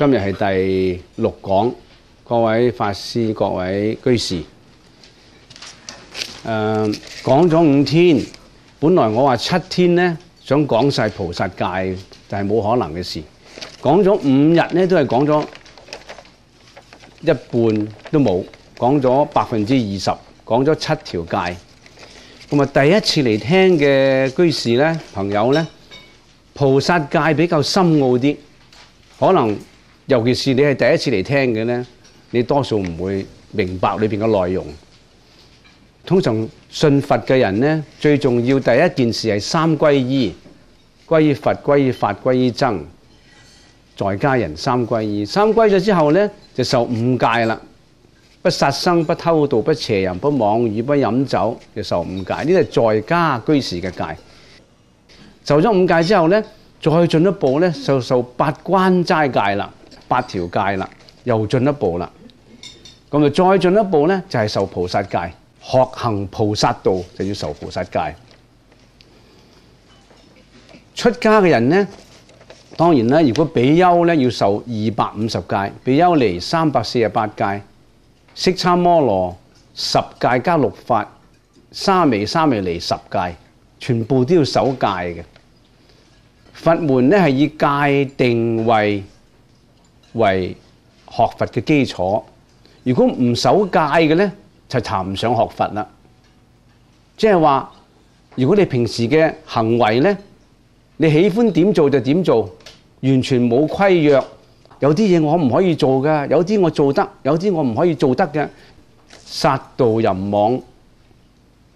今日係第六講，各位法師、各位居士，誒、呃、講咗五天，本來我話七天呢，想講晒菩薩戒，但係冇可能嘅事。講咗五日呢，都係講咗一半都冇，講咗百分之二十，講咗七條戒。咁啊，第一次嚟聽嘅居士呢，朋友呢，菩薩戒比較深奧啲，可能尤其是你係第一次嚟聽嘅呢，你多數唔會明白裏邊嘅內容。通常信佛嘅人呢，最重要第一件事係三歸依，歸依佛、歸依法、歸依僧，在家人三歸依。三歸咗之後呢，就受五戒啦。不殺生、不偷盜、不邪淫、不妄語、不飲酒，就受五戒。呢個係在家居士嘅戒。受咗五戒之後呢，再進一步呢，就受八關齋戒啦，八條戒啦，又進一步啦。咁啊，再進一步呢，就係受菩薩戒，學行菩薩道就要受菩薩戒。出家嘅人呢，當然啦，如果比丘呢，要受二百五十戒，比丘尼三百四十八戒，色差摩羅十戒加六法，沙彌沙彌尼十戒，全部都要守戒嘅。佛門呢，係以戒定慧為學佛嘅基礎，如果唔守戒嘅呢，就談唔上學佛啦。即係話，如果你平時嘅行為呢，你喜歡點做就點做，完全冇規約。有啲嘢我唔可以做㗎，有啲我做得，有啲我唔可以做得嘅。殺道淫妄，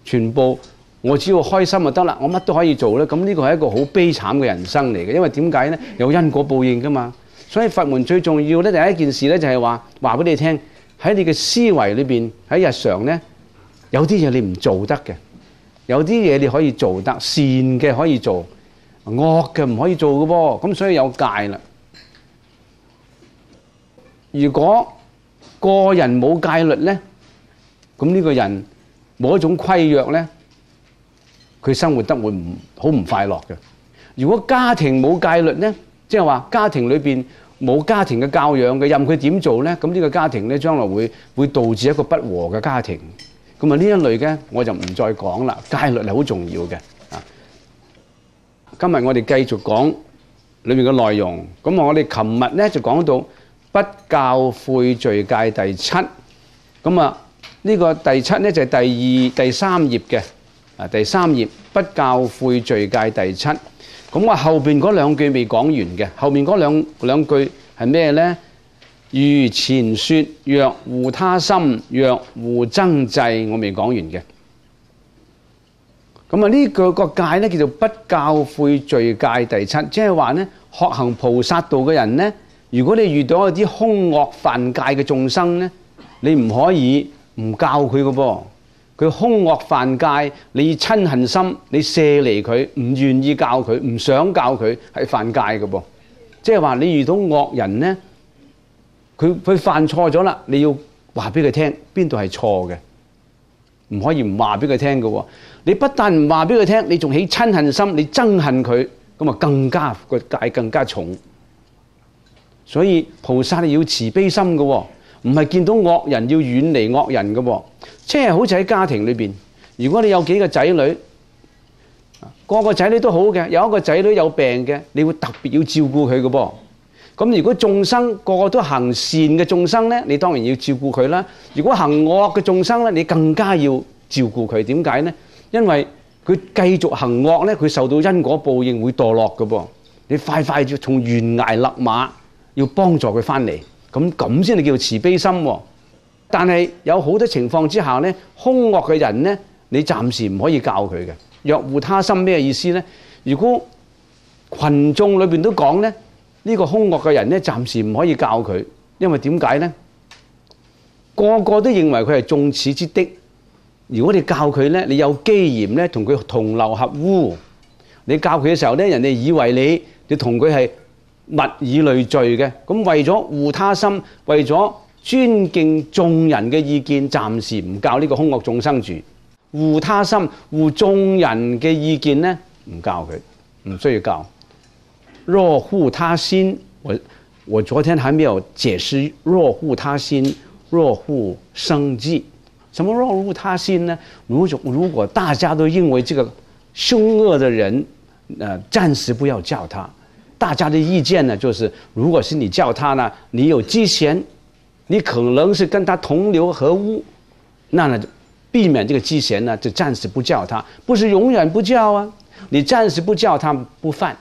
全部我只要開心就得啦，我乜都可以做咧。咁呢個係一個好悲慘嘅人生嚟嘅，因為點解呢？有因果報應㗎嘛。所以佛門最重要咧，第一件事咧就係話話俾你聽，喺你嘅思維裏邊，喺日常呢，有啲嘢你唔做得嘅，有啲嘢你可以做得，善嘅可以做。惡嘅唔可以做嘅噃，咁所以有戒啦。如果個人冇戒律咧，咁呢個人冇一種規約咧，佢生活得會唔好唔快樂嘅。如果家庭冇戒律咧，即係話家庭裏邊冇家庭嘅教養嘅，任佢點做咧，咁呢個家庭咧將來會會導致一個不和嘅家庭。咁啊呢一類嘅我就唔再講啦。戒律係好重要嘅。啊今日我哋繼續講裏面嘅內容。咁我哋琴日咧就講到不教悔罪戒第七。咁啊呢個第七咧就係第二第三頁嘅啊第三頁不教悔罪戒第七。咁我後邊嗰兩句未講完嘅，後面嗰兩兩句係咩咧？如前說，若護他心，若護僧制，我未講完嘅。咁啊呢個個戒咧叫做不教誨罪戒第七，即係話咧學行菩薩道嘅人咧，如果你遇到一啲兇惡犯戒嘅眾生咧，你唔可以唔教佢嘅噃。佢凶惡犯戒，你親恨心，你射離佢，唔願意教佢，唔想教佢，係犯戒嘅噃。即係話你遇到惡人咧，佢佢犯錯咗啦，你要話俾佢聽邊度係錯嘅，唔可以唔話俾佢聽嘅。你不但唔話俾佢聽，你仲起親恨心，你憎恨佢，咁啊更加個戒更加重。所以菩薩要慈悲心嘅，唔係見到惡人要遠離惡人嘅。即係好似喺家庭裏邊，如果你有幾個仔女，個個仔女都好嘅，有一個仔女有病嘅，你會特別要照顧佢嘅噃。咁如果眾生個個都行善嘅眾生咧，你當然要照顧佢啦。如果行惡嘅眾生咧，你更加要照顧佢。點解呢？因為佢繼續行惡咧，佢受到因果報應會墮落嘅噃。你快快要從懸崖勒馬，要幫助佢翻嚟，咁咁先係叫慈悲心。但係有好多情況之下咧，凶惡嘅人咧，你暫時唔可以教佢嘅。若護他心咩意思咧？如果群眾裏邊都講咧，呢個凶惡嘅人咧，暫時唔可以教佢，因為點解咧？個個都認為佢係眾矢之的。如果你教佢咧，你有機嫌咧，同佢同流合污。你教佢嘅時候咧，人哋以為你你同佢係物以類聚嘅。咁為咗護他心，為咗尊敬眾人嘅意見，暫時唔教呢個兇惡眾生住。護他心，護眾人嘅意見呢，唔教佢，唔需要教。若護他心，我我昨天还没有解释若护他心，若护生计。什么若护他心呢？如果如果大家都认为这个凶恶的人，呃，暂时不要叫他。大家的意见呢，就是如果是你叫他呢，你有积嫌，你可能是跟他同流合污，那呢，避免这个积嫌呢，就暂时不叫他，不是永远不叫啊。你暂时不叫他不犯，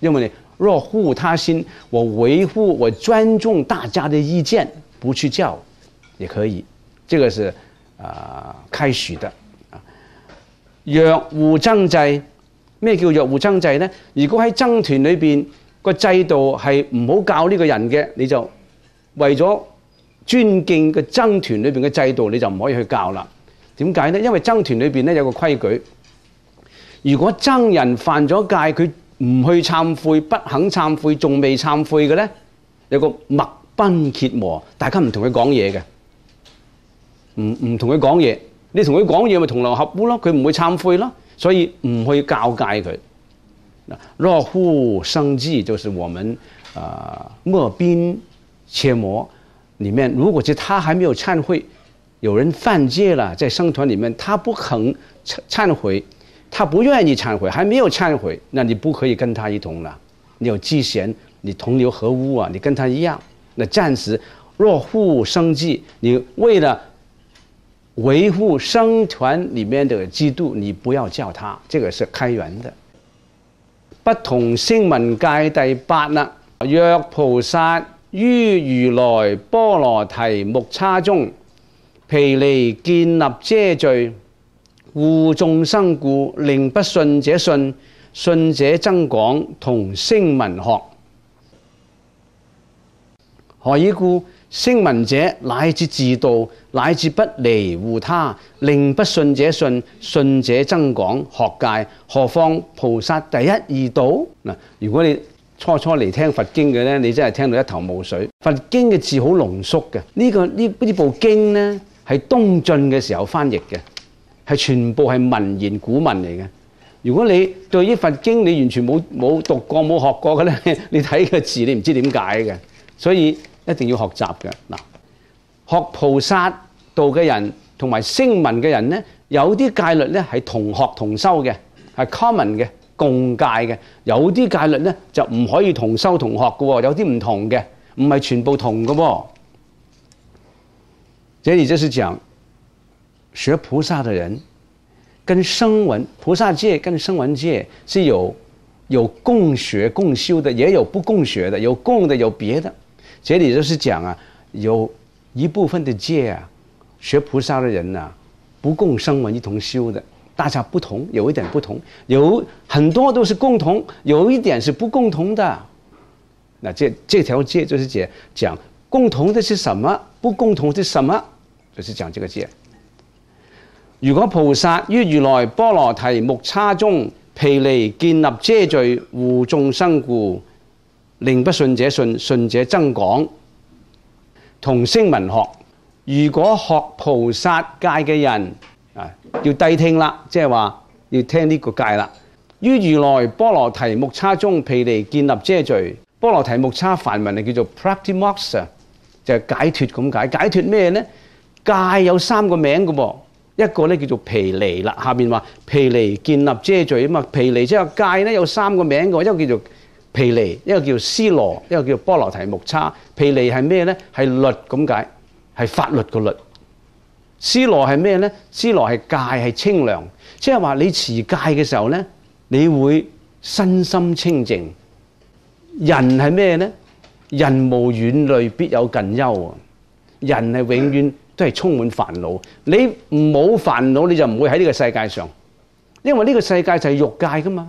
因为你若护他心，我维护我尊重大家的意见，不去叫，也可以。这个是啊开始的啊。若護僧制，咩叫若護僧制呢？如果喺僧團裏邊個制度係唔好教呢個人嘅，你就為咗尊敬個僧團裏邊嘅制度，你就唔可以去教啦。點解呢？因為僧團裏邊咧有個規矩，如果僧人犯咗戒，佢唔去忏悔，不肯忏悔，仲未忏悔嘅咧，有個麥賓羯磨，大家唔同佢講嘢嘅。唔唔同佢講嘢，你同佢講嘢咪同流合污咯，佢唔會忏悔咯，所以唔去教戒佢。若護生计就是我们啊麥賓羯磨里面，如果是他还没有忏悔，有人犯戒了，在僧团里面，他不肯忏忏悔，他不愿意忏悔，还没有忏悔，那你不可以跟他一同了。你有积嫌，你同流合污啊，你跟他一样。那暂时若護生计，你为了維護僧團裏面的制度，你不要叫他，這個是開源的。不同聲聞界第八啦，若菩薩於如來波羅提木叉中，毗尼建立遮罪，護眾生故，令不信者信，信者增廣，同聲聞學。何以故？聲聞者乃至自度，乃至不離護他，令不信者信，信者增廣學界。何況菩薩第一義道嗱？如果你初初嚟聽佛經嘅咧，你真係聽到一頭霧水。佛經嘅字好濃縮嘅，呢、個呢呢部經咧係東晉嘅時候翻譯嘅，係全部係文言古文嚟嘅。如果你對於佛經你完全冇冇讀過冇學過嘅咧，你睇個字你唔知點解嘅，所以。一定要學習嘅嗱，學菩薩道嘅人同埋聲聞嘅人咧，有啲戒律咧係同學同修嘅，係 common 嘅共戒嘅；有啲戒律咧就唔可以同修同學嘅喎，有啲唔同嘅，唔係全部同嘅喎。這裡就是講學菩薩的人跟聲聞菩薩戒跟聲聞戒是有有共學共修的，也有不共學的，有共的有別的。這裡就是講啊，有一部分的戒啊，學菩薩的人啊，不共聲聞一同修的，大家不同，有一點不同，有很多都是共同，有一點是不共同的。那這這條戒就是講講共同的是什麼，不共同的是什麼，就是講這個戒。如果菩薩於如來波羅提木叉中，毗尼建立遮罪，護眾生故。令不信者信，信者增廣。同聲聞學，如果學菩薩戒嘅人啊，要低聽啦，即係話要聽呢個戒啦。於如來波羅提木叉中，毗尼建立遮罪。波羅提木叉梵文係叫做 pratimoksa，就係解脱咁解。解脱咩呢？戒有三個名嘅噃，一個咧叫做毗尼啦。下面話毗尼建立遮罪啊嘛，毗尼即係戒咧有三個名嘅，一個叫做。皮尼，一個叫斯羅，一個叫波羅提木叉。皮尼係咩咧？係律咁解，係法律個律。斯羅係咩咧？斯羅係戒，係清涼，即係話你持戒嘅時候咧，你會身心清淨。人係咩咧？人無遠慮，必有近憂啊！人係永遠都係充滿煩惱。你冇煩惱，你就唔會喺呢個世界上，因為呢個世界就係欲界噶嘛。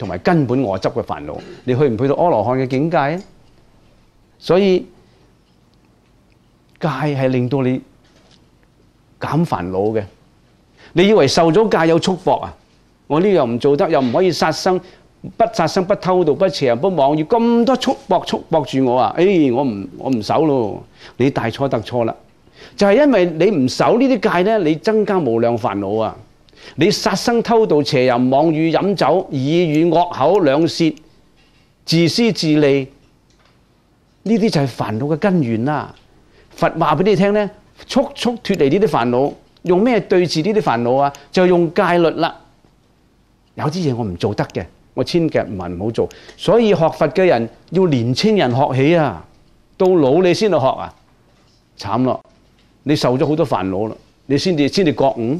同埋根本我執嘅煩惱。你去唔去到阿羅漢嘅境界啊？所以戒係令到你減煩惱嘅。你以為受咗戒有束縛啊？我呢樣唔做得，又唔可以殺生，不殺生、不偷盜、不邪淫、不妄語，咁多束縛束縛住我啊！誒，我唔我唔守咯。你大錯特錯啦！就係因為你唔守呢啲戒咧，你增加無量煩惱啊！你殺生、偷盜、邪淫、妄語、飲酒、耳語、惡口、兩舌、自私自利，呢啲就係煩惱嘅根源啦。佛話俾你聽咧，速速脫離呢啲煩惱，用咩對治呢啲煩惱啊？就用戒律啦。有啲嘢我唔做得嘅，我千祈唔係唔好做。所以學佛嘅人要年青人學起啊，到老你先去學啊，慘咯！你受咗好多煩惱啦，你先至先至覺悟。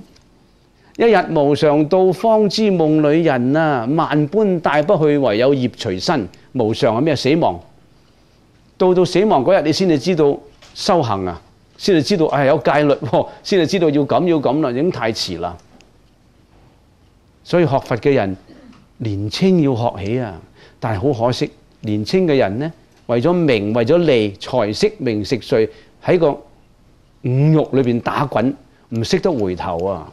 一日無常到，方知夢裏人啊！萬般帶不去，唯有業隨身。無常係咩？死亡。到到死亡嗰日，你先至知道修行啊，先至知道係有戒律，先至知道要咁要咁啦，已經太遲啦。所以學佛嘅人年青要學起啊，但係好可惜，年青嘅人呢，為咗名，為咗利，財色名食睡，喺個五欲裏邊打滾，唔識得回頭啊！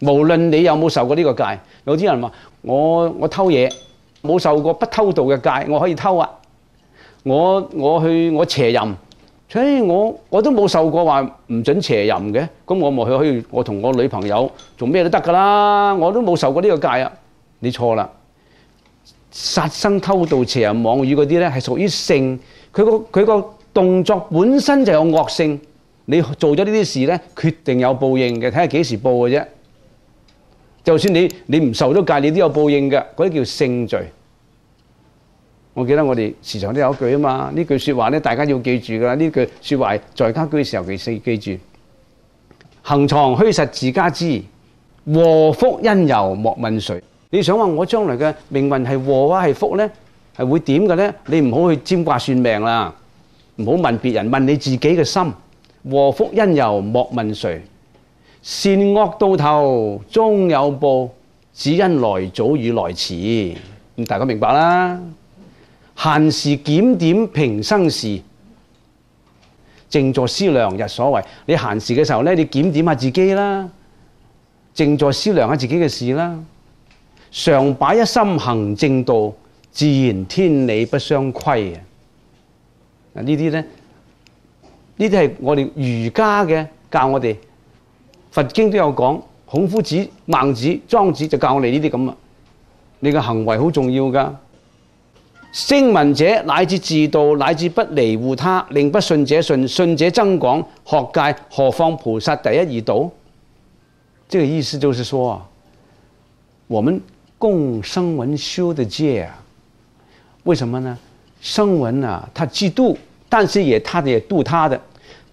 無論你有冇受過呢個戒，有啲人話。我我偷嘢，冇受過不偷盜嘅戒，我可以偷啊！我我去我邪淫，所以我我都冇受過話唔准邪淫嘅，咁我咪去可以我同我女朋友做咩都得噶啦！我都冇受過呢個戒啊！你錯啦！殺生、偷盜、邪淫、妄語嗰啲咧係屬於性，佢個佢個動作本身就有惡性，你做咗呢啲事咧，決定有報應嘅，睇下幾時報嘅啫。就算你你唔受咗戒，你都有報應嘅，嗰啲叫性罪。我記得我哋時常都有一句啊嘛，呢句説話咧，大家要記住噶。呢句説話在家居時候，其實記住。行藏虛實自家知，禍福因由莫問誰。你想話我將來嘅命運係禍啊係福咧，係會點嘅咧？你唔好去占卦算命啦，唔好問別人，問你自己嘅心。禍福因由莫問誰。善惡到頭終有報，只因來早與來遲。咁大家明白啦。閒時檢點平生事，靜坐思量日所為。你閒時嘅時候咧，你檢點下自己啦，靜坐思量下自己嘅事啦。常擺一心行正道，自然天理不相虧啊！呢啲咧，呢啲係我哋儒家嘅教我哋。佛經都有講，孔夫子、孟子、莊子就教我哋呢啲咁啊。你嘅行為好重要噶。聲聞者乃至自度，乃至不離護他，令不信者信，信者增廣。學戒何況菩薩第一二道？這個意思就是說，我們共聲聞修的戒啊，為什麼呢？聲聞啊，他既度，但是也他也度他的。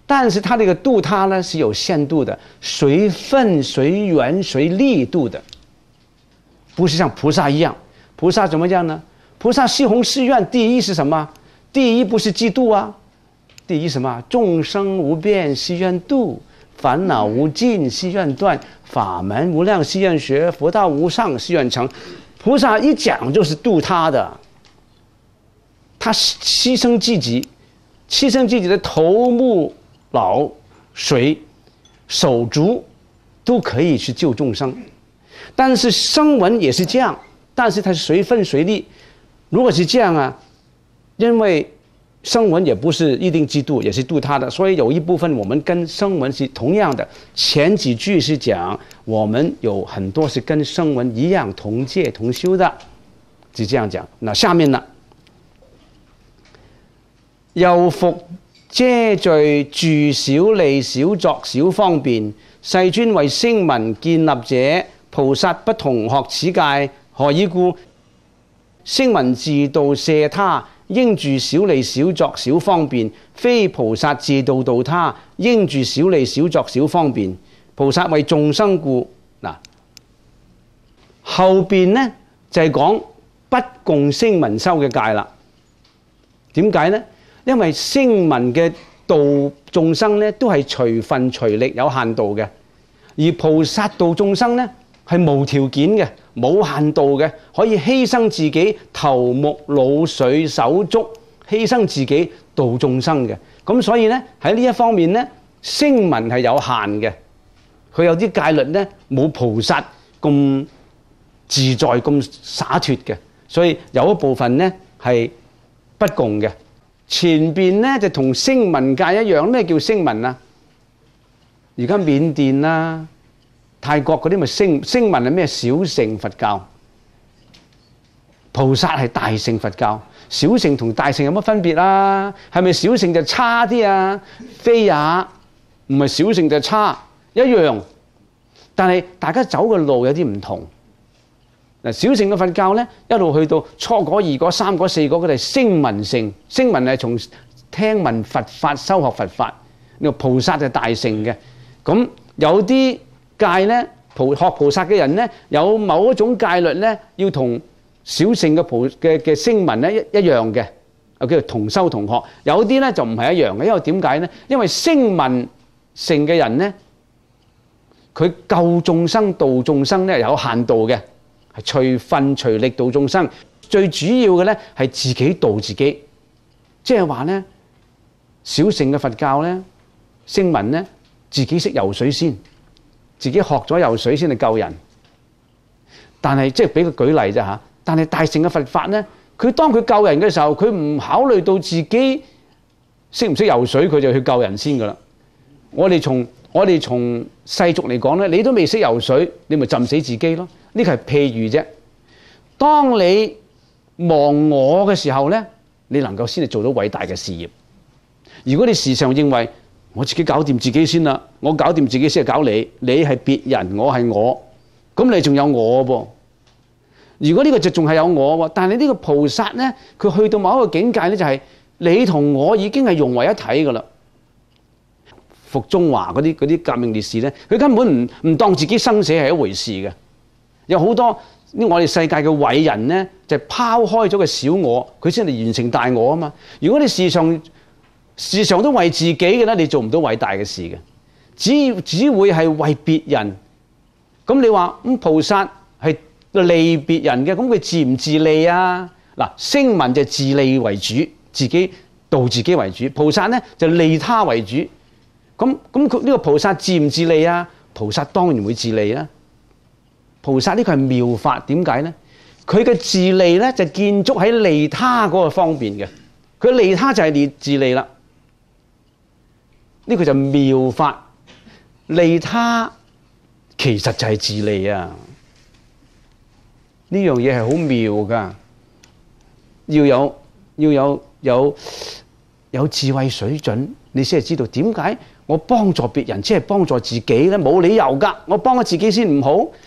但是他这个度他呢是有限度的，随分随缘随力度的，不是像菩萨一样。菩萨怎么样呢？菩薩誓弘誓愿，第一是什么？第一不是嫉妒啊，第一什么？众生无边誓愿度，烦恼无尽誓愿断，法门无量誓愿学，佛道无上誓愿成。菩萨一讲就是度他的，他牺牲自己，牺牲自己的头目。老水、手足都可以去救众生，但是声闻也是这样，但是它是随分随力。如果是这样啊，因为声闻也不是一定嫉妒，也是度他的，所以有一部分我们跟声闻是同样的。前几句是讲我们有很多是跟声闻一样同戒同修的，是这样讲。那下面呢？又复遮罪住小利小作小方便，世尊为声闻建立者，菩薩不同學此戒，何以故？声闻自度舍他。應住小利小作小方便，非菩薩自度度他，應住小利小作小方便。菩薩為眾生故。嗱，後邊呢就係、是、講不共声闻修嘅戒啦。點解呢？因為聲聞嘅度眾生咧都係隨分隨力有限度嘅，而菩薩度眾生咧係無條件嘅。冇限度嘅，可以犧牲自己頭目腦髓手足，犧牲自己度眾生嘅。咁所以呢，喺呢一方面呢，聲聞係有限嘅，佢有啲戒律呢，冇菩薩咁自在咁灑脱嘅，所以有一部分呢係不共嘅。前邊呢就同聲文界一樣，咩叫聲文啊？而家緬甸啦。泰國嗰啲咪聲聲聞係咩小乘佛教？菩薩係大乘佛教，小乘同大乘有乜分別啊？係咪小乘就差啲啊？非也，唔係小乘就差，一樣。但係大家走嘅路有啲唔同。嗱，小乘嘅佛教咧，一路去到初果、二果、三果、四果，佢哋聲聞乘，聲聞係從聽聞佛法、修學佛法。呢個菩薩就大乘嘅，咁有啲。戒咧，菩學菩薩嘅人咧，有某一種戒律咧，要同小乘嘅菩嘅嘅聲聞咧一一樣嘅，啊叫做同修同學。有啲咧就唔係一樣嘅，因為點解咧？因為聲聞乘嘅人咧，佢救眾生度眾生咧有限度嘅，隨分隨力度眾生。最主要嘅咧係自己度自己，即係話咧，小乘嘅佛教咧，聲聞咧自己識游水先。自己學咗游水先嚟救人，但係即係俾個舉例啫嚇。但係大乘嘅佛法咧，佢當佢救人嘅時候，佢唔考慮到自己識唔識游水，佢就去救人先噶啦。我哋從我哋從世俗嚟講咧，你都未識游水，你咪浸死自己咯。呢個係譬喻啫。當你忘我嘅時候咧，你能夠先係做到偉大嘅事業。如果你時常認為，我自己搞掂自己先啦，我搞掂自己先係搞你，你係別人，我係我，咁你仲有我噃？如果呢個就仲係有我喎，但係呢個菩薩咧，佢去到某一個境界咧，就係你同我已經係融為一體噶啦。服中華嗰啲啲革命烈士咧，佢根本唔唔當自己生死係一回事嘅。有好多我哋世界嘅偉人咧，就拋開咗個小我，佢先嚟完成大我啊嘛。如果你事上，時常都為自己嘅咧，你做唔到偉大嘅事嘅，只只會係為別人。咁你話咁菩薩係利別人嘅，咁佢自唔自利啊？嗱，聲聞就自利為主，自己度自己為主；菩薩咧就利他為主。咁咁佢呢個菩薩自唔自利啊？菩薩當然會自利啦。菩薩呢個係妙法，點解咧？佢嘅自利咧就建築喺利他嗰個方面嘅，佢利他就係利自利啦。呢個就妙法，利他其實就係自利啊！呢樣嘢係好妙噶，要有要有有有智慧水準，你先係知道點解我幫助別人，即係幫助自己咧？冇理由噶，我幫咗自己先唔好，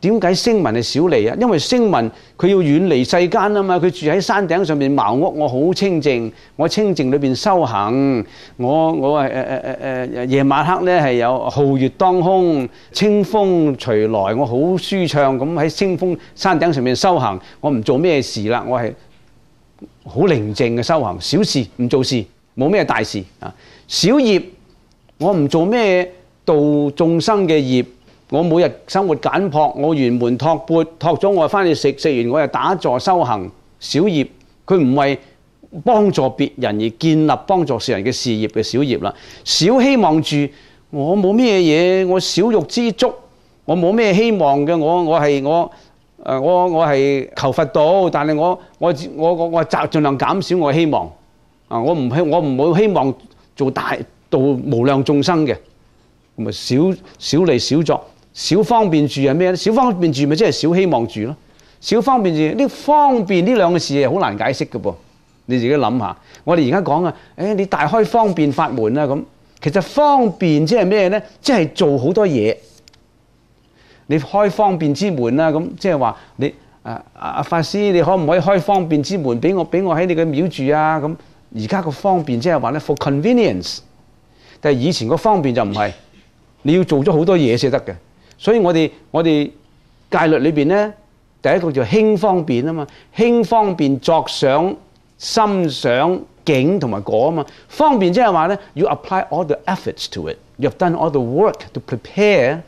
點解聲聞係小利啊？因為聲聞佢要遠離世間啊嘛，佢住喺山頂上面茅屋，我好清靜，我清靜裏邊修行，我我係誒誒誒誒夜晚黑咧係有皓月當空，清風隨來，我好舒暢咁喺清風山頂上面修行，我唔做咩事啦，我係好寧靜嘅修行，小事唔做事，冇咩大事啊，小業我唔做咩度眾生嘅業。我每日生活簡樸，我圓門托缽托咗我翻去食，食完我又打坐修行小業。佢唔係幫助別人而建立幫助世人嘅事業嘅小業啦。小希望住我冇咩嘢，我少欲知足，我冇咩希望嘅。我我係我誒我我係求佛道，但係我我我我我盡盡量減少我希望啊！我唔希我唔會希望做大度無量眾生嘅，咁咪少少嚟少作。小方便住係咩咧？小方便住咪即係小希望住咯。小方便住呢方便呢兩個字係好難解釋嘅噃。你自己諗下。我哋而家講啊，誒你大開方便法門啦咁。其實方便即係咩咧？即係做好多嘢。你開方便之門啦，咁即係話你誒阿阿法師，你可唔可以開方便之門俾我俾我喺你嘅廟住啊？咁而家個方便即係話咧，for convenience。但係以前個方便就唔係，你要做咗好多嘢先得嘅。所以我哋我哋戒律裏邊咧，第一個叫輕方便啊嘛，輕方便作想、心想、境同埋果啊嘛。方便即係話咧，you apply all the efforts to it, you've done all the work to prepare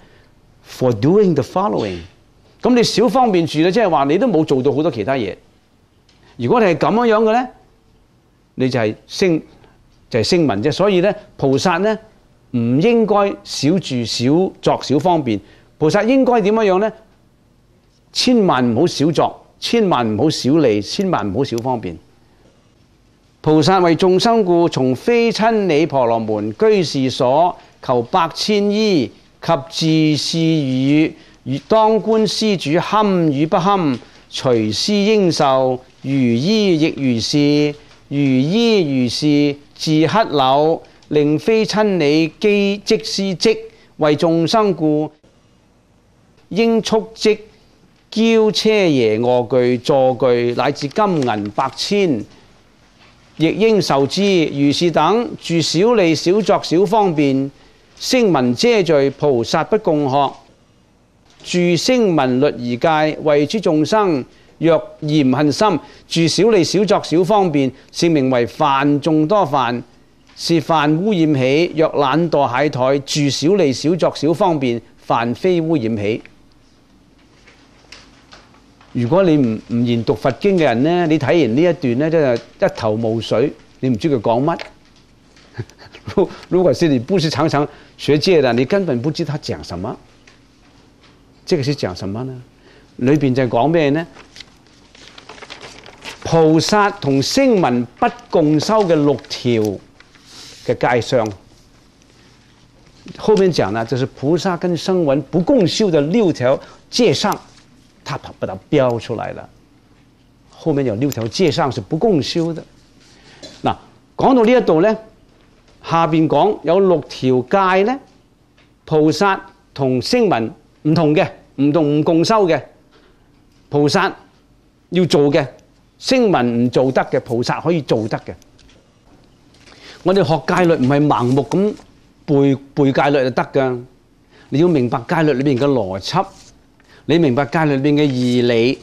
for doing the following。咁你少方便住咧，即係話你都冇做到好多其他嘢。如果你係咁樣樣嘅咧，你就係聲就係聲聞啫。所以咧，菩薩咧唔應該少住少作少方便。菩薩應該點樣樣咧？千萬唔好少作，千萬唔好少利，千萬唔好少方便。菩薩為眾生故，從非親理婆羅門居士所求百千衣及自是語，如當官施主堪與不堪，隨施應受，如衣亦如是，如衣如是，自乞綹，令非親理機即施積，為眾生故。應速即驕車耶臥具坐具乃至金銀百千，亦應受之。如是等住小利小作小方便，聲聞遮罪，菩薩不共學。住聲聞律而戒，為諸眾生若嫌恨心，住小利小作小方便，是名為犯眾多犯，是犯污染起。若懶惰懈怠，住小利小作小方便，犯非污染起。如果你唔唔研讀佛經嘅人咧，你睇完呢一段咧，真係一頭霧水，你唔知佢講乜。如果是你不是常常學戒的，你根本不知他講什麼。這個是講什麼呢？裏邊就講咩呢？菩薩同聲聞不共修嘅六條嘅戒相。後面講呢，就是菩薩跟聲聞不共修的六條戒他把它標出来了，後面有六條戒相是不共修的。嗱，講到呢一度咧，下邊講有六條戒咧，菩薩同聲聞唔同嘅，唔同唔共修嘅，菩薩要做嘅，聲聞唔做得嘅，菩薩可以做得嘅。我哋學戒律唔係盲目咁背背戒律就得噶，你要明白戒律裏邊嘅邏輯。你明白戒律裏邊嘅義理？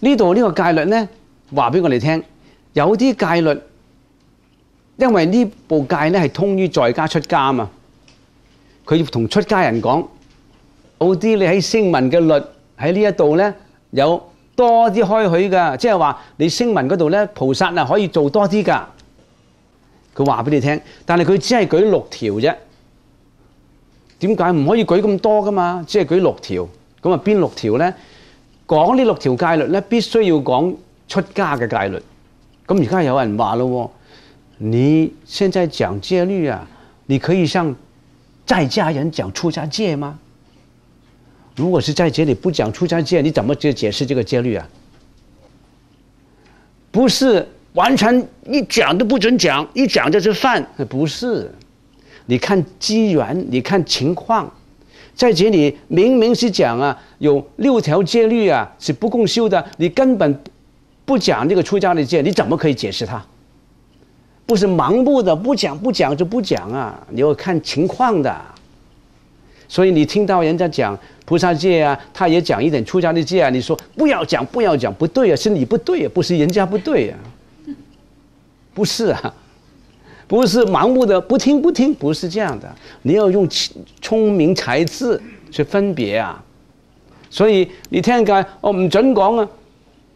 呢度呢個戒律咧，話俾我哋聽，有啲戒律，因為呢部戒咧係通於在家出家啊嘛，佢要同出家人講，好啲你喺聲聞嘅律喺呢一度咧有多啲開許噶，即係話你聲聞嗰度咧，菩薩啊可以做多啲噶。佢話俾你聽，但係佢只係舉六條啫。點解唔可以舉咁多噶嘛？只係舉六條。咁啊，邊六條咧？講呢六條戒律咧，必須要講出家嘅戒律。咁而家有人話咯，你現在講戒律啊，你可以向在家人講出家戒嗎？如果是在這裡不講出家戒，你怎麼去解釋這個戒律啊？不是完全一講都不准講，一講就是犯，不是。你看機緣，你看情況。在这里明明是讲啊，有六条戒律啊是不共修的，你根本不讲这个出家的戒，你怎么可以解释它？不是盲目的不讲不讲就不讲啊，你要看情况的。所以你听到人家讲菩萨戒啊，他也讲一点出家的戒啊，你说不要讲不要讲，不对啊，是你不对啊，不是人家不对啊，不是啊。不是盲目的不听不听，不是这样的。你要用聪明才智去分別啊。所以你聽戒，我唔准講啊，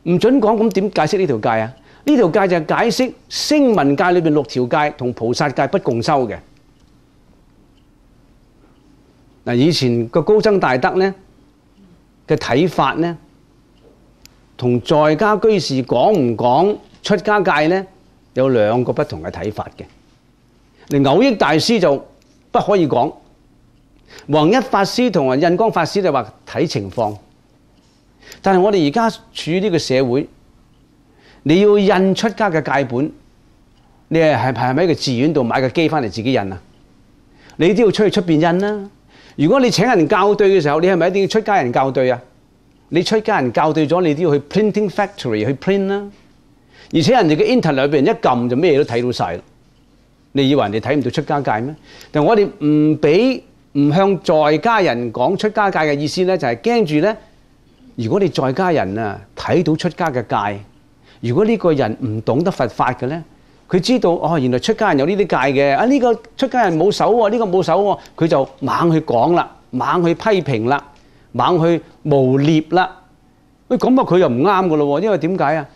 唔准講，咁點解釋呢條戒啊？呢條戒就係解釋聲聞戒裏邊六條戒同菩薩戒不共修嘅。嗱，以前個高僧大德呢嘅睇法呢，同在家居士講唔講出家戒呢，有兩個不同嘅睇法嘅。連藕益大師就不可以講，弘一法師同埋印光法師就話睇情況。但係我哋而家處於呢個社會，你要印出家嘅戒本，你係係係咪喺個寺院度買個機翻嚟自己印啊？你都要出去出邊印啦。如果你請人校對嘅時候，你係咪一定要出家人校對啊？你出家人校對咗，你都要去 printing factory 去 print 啦。而且人哋嘅 internet 里邊一撳就咩都睇到晒。你以為人哋睇唔到出家戒咩？但我哋唔俾唔向在家人講出家戒嘅意思咧，就係驚住咧。如果你在家人啊睇到出家嘅戒，如果呢個人唔懂得佛法嘅咧，佢知道哦，原來出家人有呢啲戒嘅啊，呢個出家人冇手喎，呢個冇手喎，佢就猛去講啦，猛去批評啦，猛去誣蔑啦。喂，咁啊，佢又唔啱噶咯喎，因為點解啊？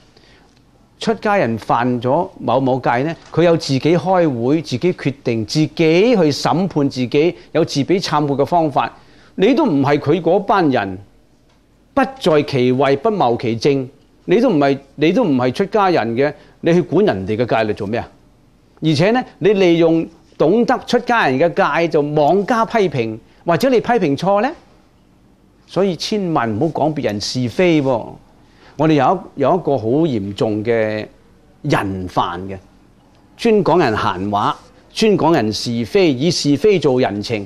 出家人犯咗某某戒呢，佢有自己開會，自己決定，自己去審判自己，有自己忏悔嘅方法。你都唔係佢嗰班人，不在其位，不謀其政。你都唔係，你都唔係出家人嘅，你去管人哋嘅戒嚟做咩啊？而且呢，你利用懂得出家人嘅戒就妄加批評，或者你批評錯呢？所以千萬唔好講別人是非喎。我哋有一有一個好嚴重嘅人犯嘅，專講人閒話，專講人是非，以是非做人情。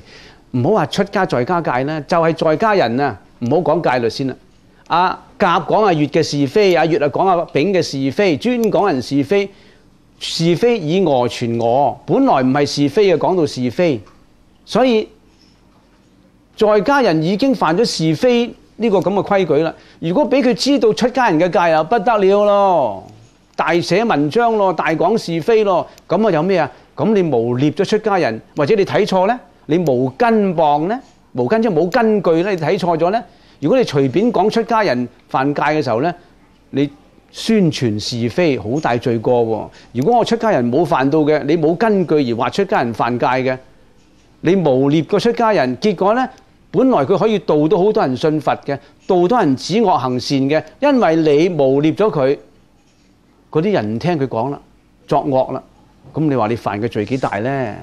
唔好話出家在家戒啦，就係在家人啊，唔好講戒律先啦。阿甲講阿乙嘅是非，阿乙啊講阿丙嘅是非，專講人是非，是非以訛傳我，本來唔係是非嘅，講到是非，所以在家人已經犯咗是非。呢個咁嘅規矩啦，如果俾佢知道出家人嘅戒又不得了咯，大寫文章咯，大講是非咯，咁啊有咩啊？咁你誣蔑咗出家人，或者你睇錯咧，你無根謗咧，無根即係冇根據咧，你睇錯咗咧。如果你隨便講出家人犯戒嘅時候咧，你宣傳是非，好大罪過喎。如果我出家人冇犯到嘅，你冇根據而話出家人犯戒嘅，你誣蔑個出家人，結果咧？本来佢可以導到好多人信佛嘅，導到人止恶行善嘅，因為你污蔑咗佢，嗰啲人唔聽佢講啦，作惡啦，咁你話你犯嘅罪幾大咧？